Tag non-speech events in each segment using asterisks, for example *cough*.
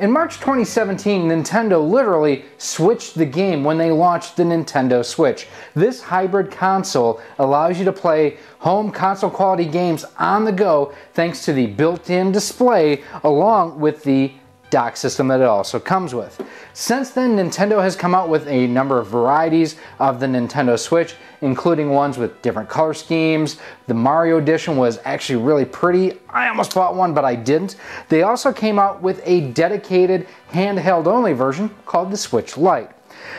in March 2017, Nintendo literally switched the game when they launched the Nintendo Switch. This hybrid console allows you to play home console quality games on the go thanks to the built-in display along with the dock system that it also comes with. Since then, Nintendo has come out with a number of varieties of the Nintendo Switch, including ones with different color schemes. The Mario edition was actually really pretty. I almost bought one, but I didn't. They also came out with a dedicated handheld only version called the Switch Lite.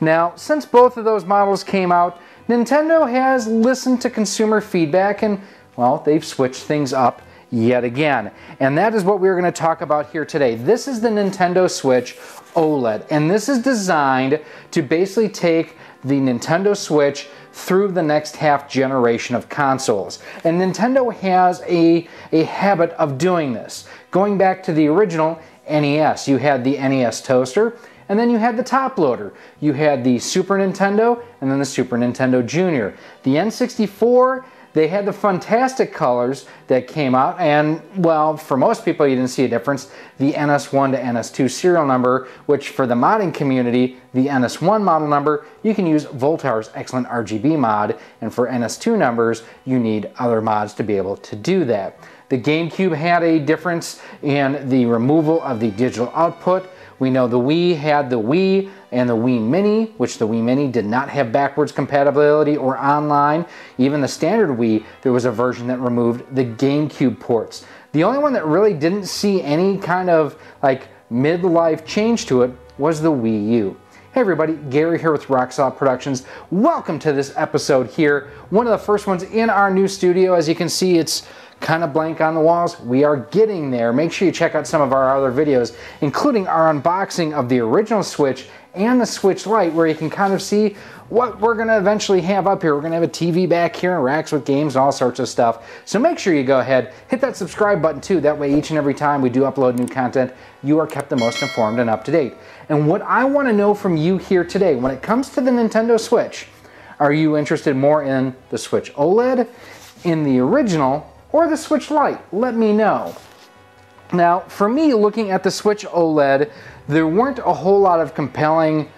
Now, since both of those models came out, Nintendo has listened to consumer feedback and, well, they've switched things up yet again. And that is what we're going to talk about here today. This is the Nintendo Switch OLED, and this is designed to basically take the Nintendo Switch through the next half generation of consoles. And Nintendo has a, a habit of doing this. Going back to the original NES, you had the NES toaster, and then you had the top loader. You had the Super Nintendo, and then the Super Nintendo Junior. The N64 they had the fantastic colors that came out, and well, for most people, you didn't see a difference. The NS1 to NS2 serial number, which for the modding community, the NS1 model number, you can use Voultar's excellent RGB mod, and for NS2 numbers, you need other mods to be able to do that. The GameCube had a difference in the removal of the digital output. We know the Wii had the Wii and the Wii Mini, which the Wii Mini did not have backwards compatibility or online. Even the standard Wii, there was a version that removed the GameCube ports. The only one that really didn't see any kind of like midlife change to it was the Wii U. Hey everybody, Gary here with RoXolid Productions. Welcome to this episode here. One of the first ones in our new studio. As you can see, it's kind of blank on the walls. We are getting there. Make sure you check out some of our other videos, including our unboxing of the original Switch and the Switch Lite, where you can kind of see what we're going to eventually have up here. We're going to have a TV back here and racks with games and all sorts of stuff. So make sure you go ahead, hit that subscribe button too. That way each and every time we do upload new content, you are kept the most informed and up to date. And what I want to know from you here today, when it comes to the Nintendo Switch, are you interested more in the Switch OLED, in the original, or the Switch Lite? Let me know. Now, for me, looking at the Switch OLED, there weren't a whole lot of compelling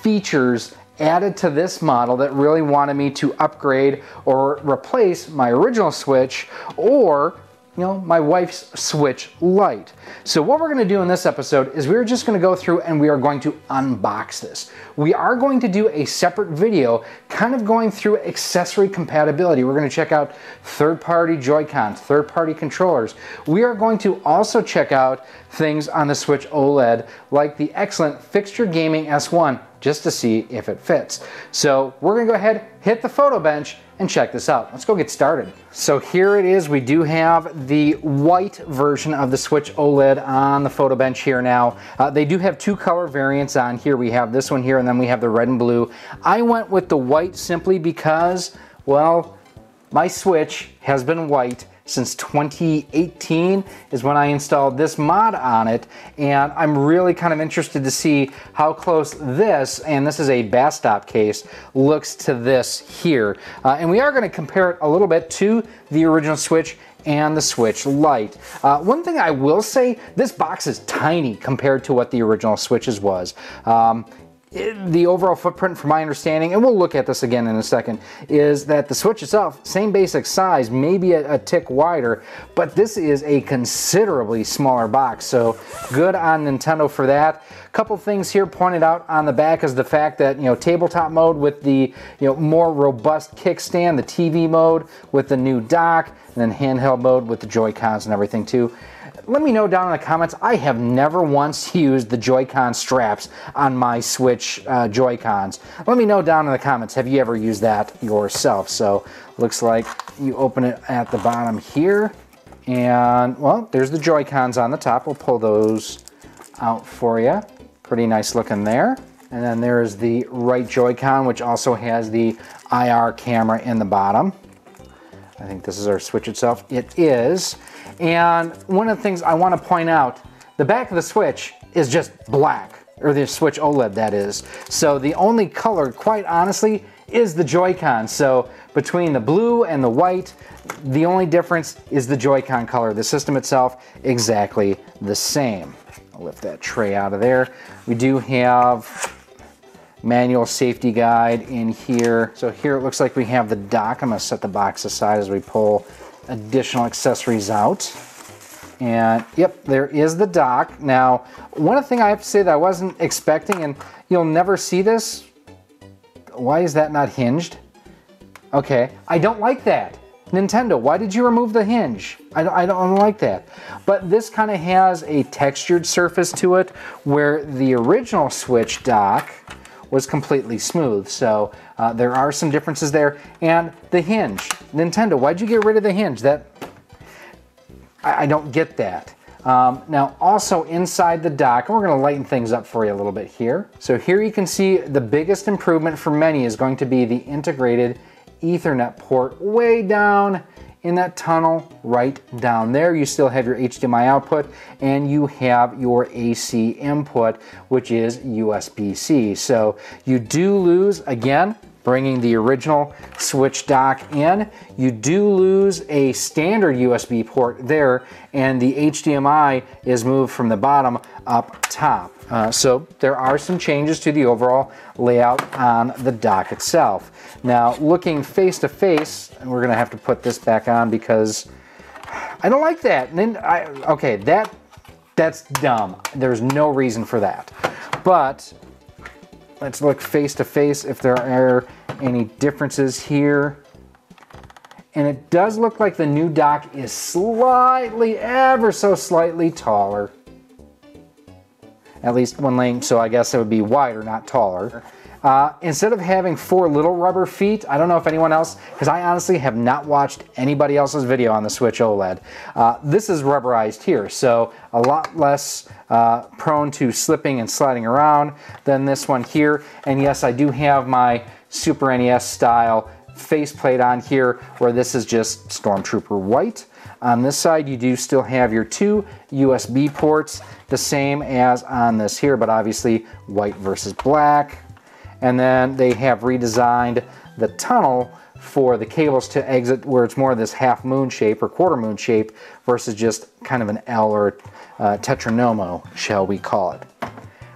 features added to this model that really wanted me to upgrade or replace my original Switch or you know, my wife's Switch Lite. So what we're gonna do in this episode is we're just gonna go through and we are going to unbox this. We are going to do a separate video kind of going through accessory compatibility. We're gonna check out third-party Joy-Cons, third-party controllers. We are going to also check out things on the Switch OLED like the excellent Fixture Gaming S1 just to see if it fits. So we're gonna go ahead, hit the photo bench, and check this out. Let's go get started. So here it is. We do have the white version of the Switch OLED on the photo bench here now. Uh, they do have two color variants on here. We have this one here and then we have the red and blue. I went with the white simply because, well, my Switch has been white since 2018 is when I installed this mod on it and I'm really kind of interested to see how close this, and this is a BASSTOP case, looks to this here. Uh, and we are going to compare it a little bit to the original Switch and the Switch Lite. Uh, one thing I will say, this box is tiny compared to what the original Switches was. Um, the overall footprint, from my understanding, and we'll look at this again in a second, is that the Switch itself, same basic size, maybe a, a, tick wider, but this is a considerably smaller box, so good on Nintendo for that. A couple things here pointed out on the back is the fact that, you know, tabletop mode with the, you know, more robust kickstand, the TV mode with the new dock, and then handheld mode with the Joy-Cons and everything too let me know down in the comments. I have never once *laughs* used the Joy-Con straps on my Switch uh, Joy-Cons. Let me know down in the comments. Have you ever used that yourself? So looks like you open it at the bottom here. And well, there's the Joy-Cons on the top. We'll pull those out for you. Pretty nice looking there. And then there's the right Joy-Con, which also has the IR camera in the bottom. I think this is our Switch itself. It is. And one of the things I want to point out, the back of the Switch is just black, or the Switch OLED that is. So the only color, quite honestly, is the Joy-Con. So between the blue and the white, the only difference is the Joy-Con color. The system itself, exactly the same. I'll lift that tray out of there. We do have manual safety guide in here. So here it looks like we have the dock. I'm gonna set the box aside as we pull additional accessories out. And yep, there is the dock. Now, one thing I have to say that I wasn't expecting, and you'll never see this, why is that not hinged? Okay, I don't like that. Nintendo, why did you remove the hinge? I don't, I don't like that. But this kind of has a textured surface to it where the original Switch dock was completely smooth. So uh, there are some differences there. And the hinge, Nintendo, why'd you get rid of the hinge? That I, I don't get that. Um, now also inside the dock, we're gonna lighten things up for you a little bit here. So here you can see the biggest improvement for many is going to be the integrated ethernet port way down in that tunnel right down there. You still have your HDMI output and you have your AC input, which is USB-C. So you do lose, again, bringing the original switch dock in. You do lose a standard USB port there and the HDMI is moved from the bottom up top. Uh, so there are some changes to the overall layout on the dock itself. Now looking face to face, and we're gonna have to put this back on because I don't like that. And then I, okay, that that's dumb. There's no reason for that. But let's look face to face if there are any differences here. And it does look like the new dock is slightly, ever so slightly taller. At least one lane, so I guess it would be wider, not taller. Uh, instead of having four little rubber feet, I don't know if anyone else, because I honestly have not watched anybody else's video on the Switch OLED. Uh, this is rubberized here, so a lot less uh, prone to slipping and sliding around than this one here. And yes, I do have my Super NES style faceplate on here where this is just Stormtrooper white. On this side, you do still have your two USB ports, the same as on this here, but obviously white versus black. And then they have redesigned the tunnel for the cables to exit where it's more of this half moon shape or quarter moon shape versus just kind of an L or uh, tetromino, shall we call it.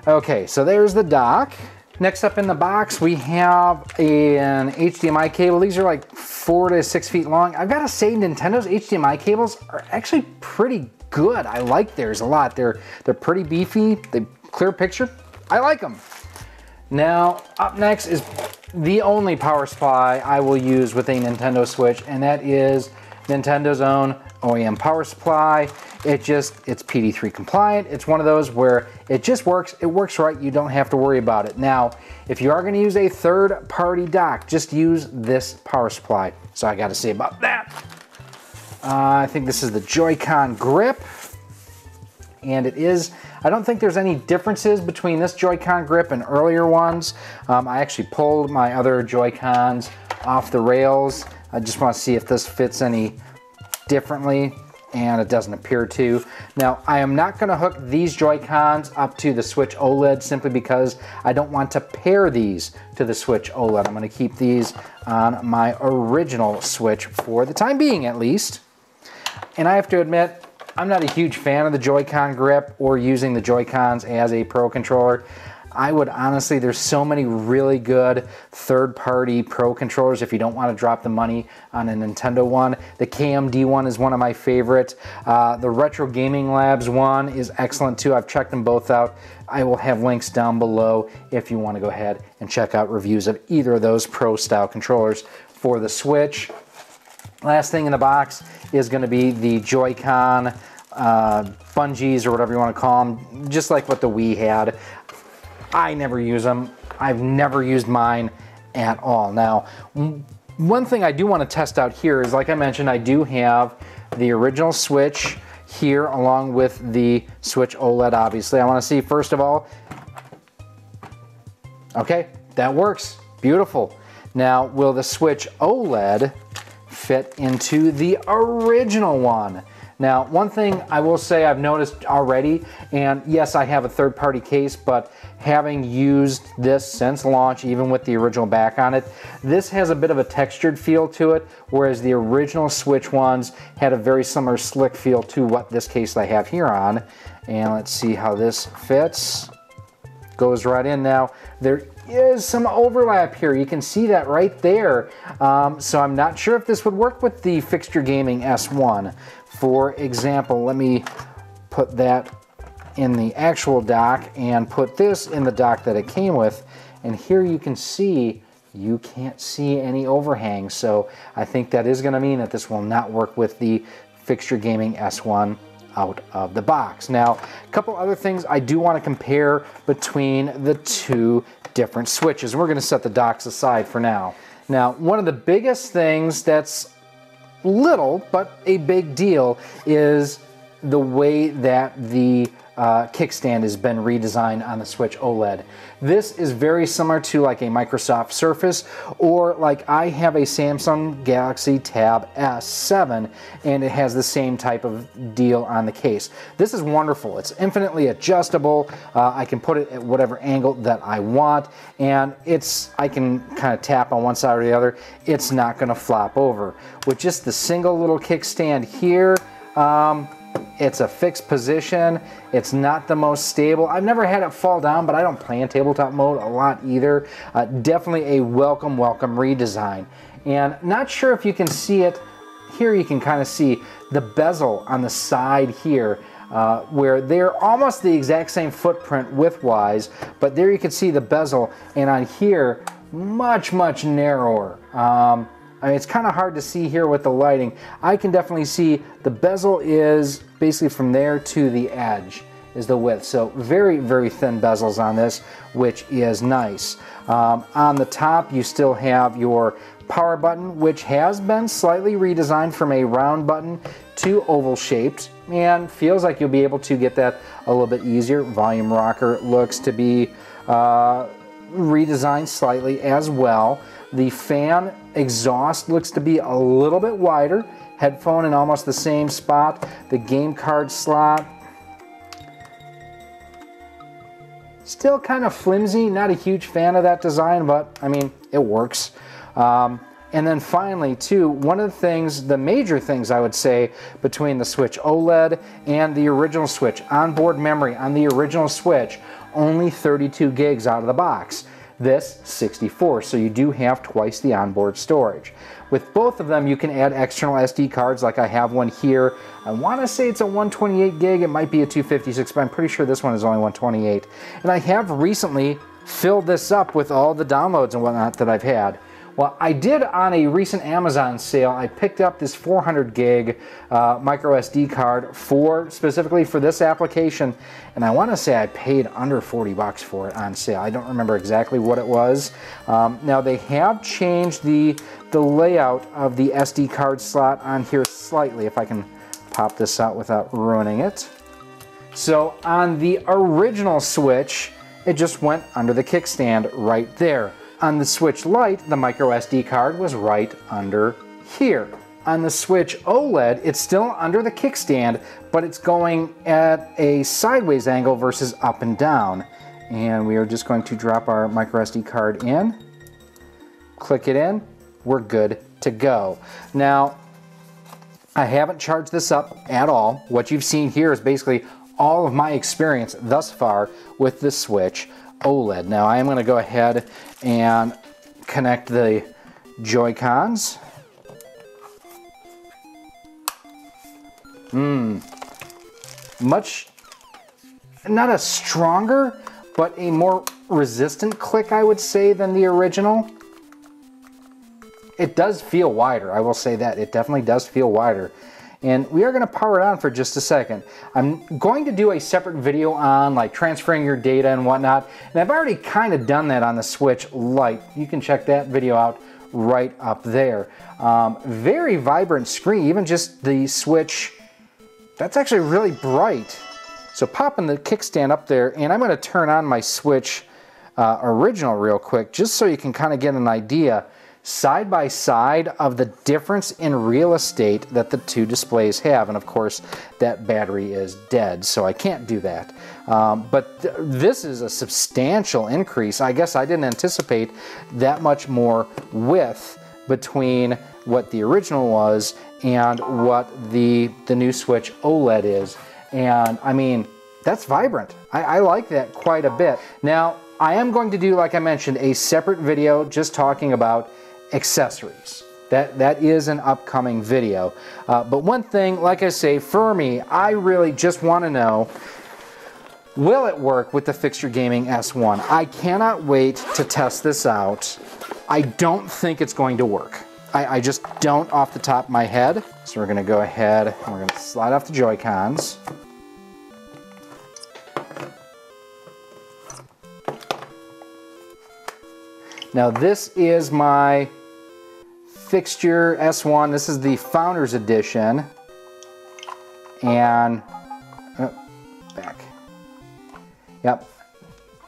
Okay, so there's the dock. Next up in the box, we have an HDMI cable. These are like four to six feet long. I've got to say Nintendo's HDMI cables are actually pretty good. I like theirs a lot. They're, they're pretty beefy, they clear picture. I like them. Now, up next is the only power supply I will use with a Nintendo Switch, and that is Nintendo's own OEM power supply. It just, it's PD3 compliant. It's one of those where it just works. It works right. You don't have to worry about it. Now, if you are going to use a third party dock, just use this power supply. So I got to say about that. Uh, I think this is the Joy-Con grip. And it is, I don't think there's any differences between this Joy-Con grip and earlier ones. Um, I actually pulled my other Joy-Cons off the rails. I just want to see if this fits any differently and it doesn't appear to. Now, I am not gonna hook these Joy-Cons up to the Switch OLED simply because I don't want to pair these to the Switch OLED. I'm gonna keep these on my original Switch for the time being at least. And I have to admit, I'm not a huge fan of the Joy-Con grip or using the Joy-Cons as a Pro controller. I would honestly, there's so many really good third-party Pro controllers if you don't want to drop the money on a Nintendo one. The KMD one is one of my favorite. Uh, the Retro Gaming Labs one is excellent too. I've checked them both out. I will have links down below if you want to go ahead and check out reviews of either of those Pro style controllers for the Switch. Last thing in the box is going to be the Joy-Con uh, bungees or whatever you want to call them, just like what the Wii had. I never use them. I've never used mine at all. Now, one thing I do want to test out here is, like I mentioned, I do have the original Switch here along with the Switch OLED, obviously. I want to see, first of all, okay, that works. Beautiful. Now, will the Switch OLED fit into the original one? Now, one thing I will say I've noticed already, and yes, I have a third-party case, but having used this since launch, even with the original back on it, this has a bit of a textured feel to it, whereas the original Switch ones had a very similar slick feel to what this case I have here on. And let's see how this fits. Goes right in now. There is some overlap here. You can see that right there. Um, so I'm not sure if this would work with the Fixture Gaming S1. For example, let me put that in the actual dock and put this in the dock that it came with. And here you can see you can't see any overhang. So I think that is gonna mean that this will not work with the Fixture Gaming S1 out of the box. Now, a couple other things I do want to compare between the two different switches. We're going to set the docks aside for now. Now, one of the biggest things that's little but a big deal is the way that the uh, kickstand has been redesigned on the Switch OLED. This is very similar to like a Microsoft Surface or like I have a Samsung Galaxy Tab S7 and it has the same type of deal on the case. This is wonderful. It's infinitely adjustable. Uh, I can put it at whatever angle that I want and it's I can kind of tap on one side or the other. It's not going to flop over. With just the single little kickstand here, um, it's a fixed position. It's not the most stable. I've never had it fall down, but I don't play in tabletop mode a lot either. Uh, definitely a welcome, welcome redesign. And not sure if you can see it. Here you can kind of see the bezel on the side here. Uh, where they're almost the exact same footprint width-wise, but there you can see the bezel, and on here, much, much narrower. Um, I mean, it's kind of hard to see here with the lighting. I can definitely see the bezel is basically from there to the edge is the width. So very, very thin bezels on this, which is nice. Um, on the top, you still have your power button, which has been slightly redesigned from a round button to oval shaped and feels like you'll be able to get that a little bit easier. Volume rocker looks to be uh, redesigned slightly as well. The fan exhaust looks to be a little bit wider. Headphone in almost the same spot. The game card slot. Still kind of flimsy. Not a huge fan of that design, but I mean, it works. Um, and then finally, too, one of the things, the major things I would say between the Switch OLED and the original Switch, onboard memory on the original Switch, only 32 gigs out of the box this 64, so you do have twice the onboard storage. With both of them, you can add external SD cards like I have one here. I want to say it's a 128 gig, it might be a 256, but I'm pretty sure this one is only 128. And I have recently filled this up with all the downloads and whatnot that I've had. Well, I did on a recent Amazon sale, I picked up this 400 gig uh, micro SD card for specifically for this application, and I want to say I paid under 40 bucks for it on sale. I don't remember exactly what it was. Um, now they have changed the the layout of the SD card slot on here slightly. If I can pop this out without ruining it. So on the original Switch, it just went under the kickstand right there. On the Switch Lite, the micro SD card was right under here. On the Switch OLED, it's still under the kickstand, but it's going at a sideways angle versus up and down. And we are just going to drop our micro SD card in, click it in, we're good to go. Now, I haven't charged this up at all. What you've seen here is basically all of my experience thus far with the Switch OLED. Now I am going to go ahead and connect the Joy-Cons. Mmm. Much, not a stronger, but a more resistant click, I would say, than the original. It does feel wider, I will say that. It definitely does feel wider and we are going to power it on for just a second. I'm going to do a separate video on like transferring your data and whatnot, and I've already kind of done that on the Switch Lite. You can check that video out right up there. Um, very vibrant screen, even just the Switch, that's actually really bright. So popping the kickstand up there, and I'm going to turn on my Switch uh, original real quick, just so you can kind of get an idea side by side of the difference in real estate that the two displays have. And of course, that battery is dead, so I can't do that. Um, but th this is a substantial increase. I guess I didn't anticipate that much more width between what the original was and what the, the new Switch OLED is. And I mean, that's vibrant. I, I like that quite a bit. Now, I am going to do, like I mentioned, a separate video just talking about accessories. That, that is an upcoming video. Uh, but one thing, like I say, for me, I really just want to know, will it work with the Fixture Gaming S1? I cannot wait to test this out. I don't think it's going to work. I, I just don't off the top of my head. So we're going to go ahead and we're going to slide off the Joy-Cons. Now this is my fixture S1. This is the Founders Edition. And, oh, back. Yep.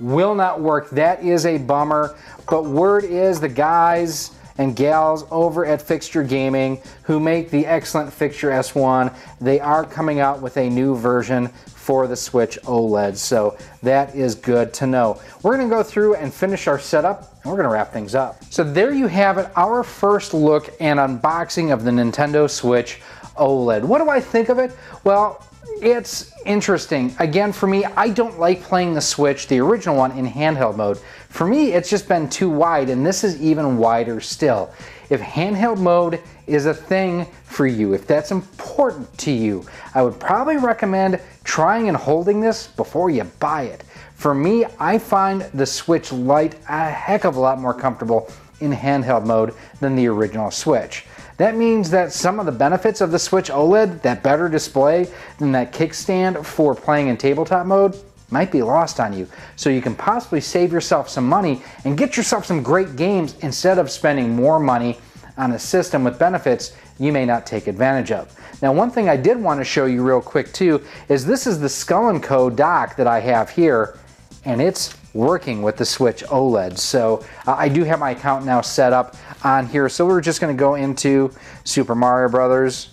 Will not work. That is a bummer. But word is the guys and gals over at Fixture Gaming who make the excellent Fixture S1, they are coming out with a new version for the Switch OLED. So that is good to know. We're gonna go through and finish our setup we're gonna wrap things up. So there you have it, our first look and unboxing of the Nintendo Switch OLED. What do I think of it? Well, it's interesting. Again, for me, I don't like playing the Switch, the original one, in handheld mode. For me, it's just been too wide, and this is even wider still. If handheld mode is a thing for you, if that's important to you, I would probably recommend trying and holding this before you buy it. For me, I find the Switch Lite a heck of a lot more comfortable in handheld mode than the original Switch. That means that some of the benefits of the Switch OLED, that better display than that kickstand for playing in tabletop mode, might be lost on you. So you can possibly save yourself some money and get yourself some great games instead of spending more money on a system with benefits you may not take advantage of. Now one thing I did want to show you real quick too is this is the Skull & Co dock that I have here and it's working with the Switch OLED. So uh, I do have my account now set up on here. So we're just going to go into Super Mario Brothers.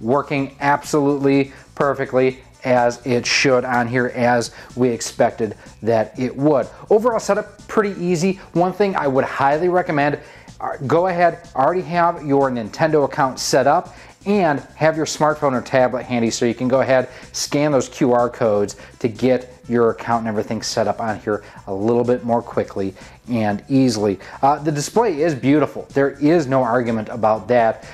Working absolutely perfectly as it should on here as we expected that it would. Overall setup pretty easy. One thing I would highly recommend, uh, go ahead, already have your Nintendo account set up and have your smartphone or tablet handy so you can go ahead, scan those QR codes to get your account and everything set up on here a little bit more quickly and easily. Uh, the display is beautiful. There is no argument about that.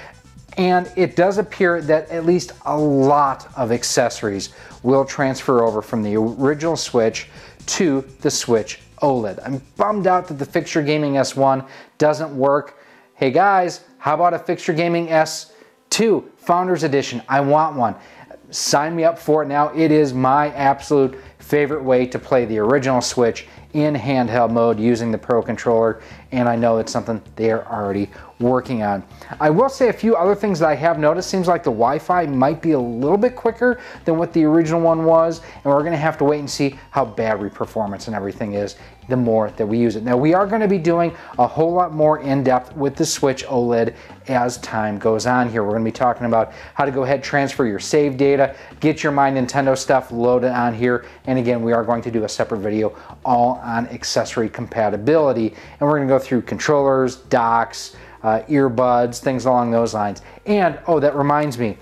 And it does appear that at least a lot of accessories will transfer over from the original Switch to the Switch OLED. I'm bummed out that the Fixture Gaming S1 doesn't work. Hey guys, how about a Fixture Gaming S2 Founders Edition? I want one. Sign me up for it now. It is my absolute favorite way to play the original Switch in handheld mode using the Pro Controller, and I know it's something they are already working on. I will say a few other things that I have noticed. Seems like the Wi-Fi might be a little bit quicker than what the original one was, and we're gonna have to wait and see how battery performance and everything is the more that we use it. Now we are gonna be doing a whole lot more in-depth with the Switch OLED as time goes on here. We're gonna be talking about how to go ahead, transfer your save data, get your My Nintendo stuff loaded on here, and again, we are going to do a separate video all on accessory compatibility, and we're gonna go through controllers, docks, uh, earbuds, things along those lines. And, oh, that reminds me,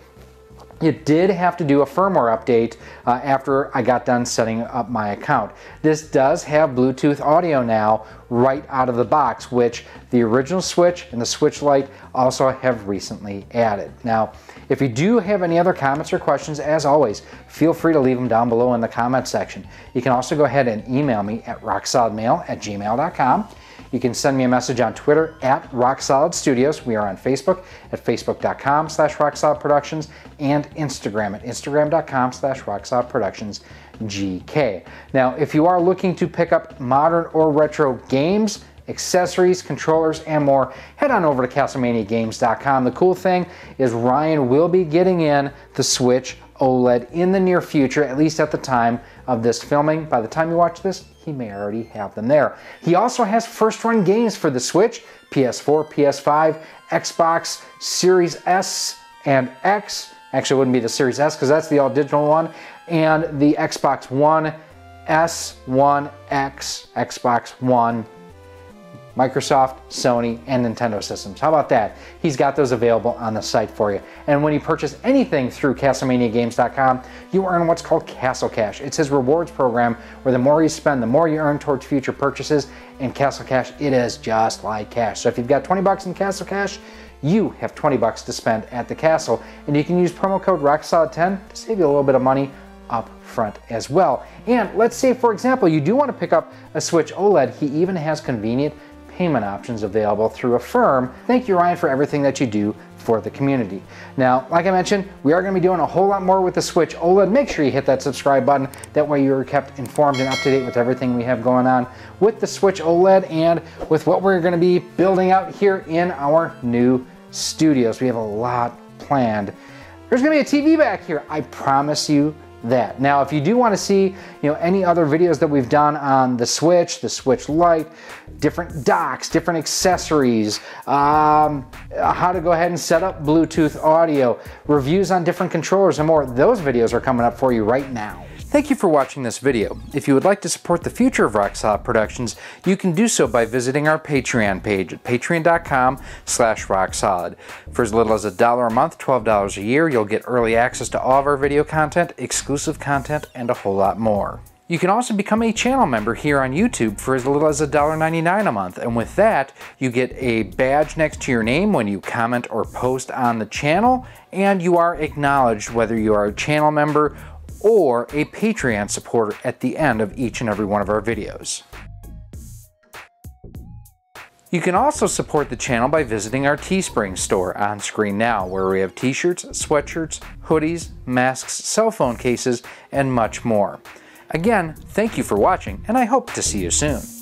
it did have to do a firmware update uh, after I got done setting up my account. This does have Bluetooth audio now right out of the box, which the original Switch and the Switch Lite also have recently added. Now, if you do have any other comments or questions, as always, feel free to leave them down below in the comment section. You can also go ahead and email me at rocksolidmail at gmail.com. You can send me a message on Twitter at Rock Solid Studios. We are on Facebook at facebook.com slash rocksolidproductions and Instagram at instagram.com slash rocksolidproductionsgk. Now, if you are looking to pick up modern or retro games, accessories, controllers, and more, head on over to CastlemaniaGames.com. The cool thing is Ryan will be getting in the Switch OLED in the near future, at least at the time of this filming. By the time you watch this, he may already have them there. He also has first run games for the Switch, PS4, PS5, Xbox Series S and X. Actually, it wouldn't be the Series S because that's the all digital one. And the Xbox One, S, One, X, Xbox One, Microsoft, Sony, and Nintendo systems. How about that? He's got those available on the site for you. And when you purchase anything through CastlemaniaGames.com, you earn what's called Castle Cash. It's his rewards program where the more you spend, the more you earn towards future purchases. And Castle Cash, it is just like cash. So if you've got 20 bucks in Castle Cash, you have 20 bucks to spend at the castle. And you can use promo code ROCKSOLID10 to save you a little bit of money up front as well. And let's say, for example, you do want to pick up a Switch OLED. He even has convenient payment options available through Affirm. Thank you, Ryan, for everything that you do for the community. Now, like I mentioned, we are going to be doing a whole lot more with the Switch OLED. Make sure you hit that subscribe button. That way you're kept informed and up to date with everything we have going on with the Switch OLED and with what we're going to be building out here in our new studios. We have a lot planned. There's going to be a TV back here. I promise you that. Now, if you do want to see, you know, any other videos that we've done on the Switch, the Switch Lite, different docks, different accessories, um, how to go ahead and set up Bluetooth audio, reviews on different controllers and more, those videos are coming up for you right now. Thank you for watching this video. If you would like to support the future of RoXolid Productions, you can do so by visiting our Patreon page at patreon.com slash rocksolid. For as little as a dollar a month, $12 a year, you'll get early access to all of our video content, exclusive content, and a whole lot more. You can also become a channel member here on YouTube for as little as $1.99 a month, and with that, you get a badge next to your name when you comment or post on the channel, and you are acknowledged whether you are a channel member or a Patreon supporter at the end of each and every one of our videos. You can also support the channel by visiting our Teespring store on screen now, where we have t-shirts, sweatshirts, hoodies, masks, cell phone cases, and much more. Again, thank you for watching, and I hope to see you soon.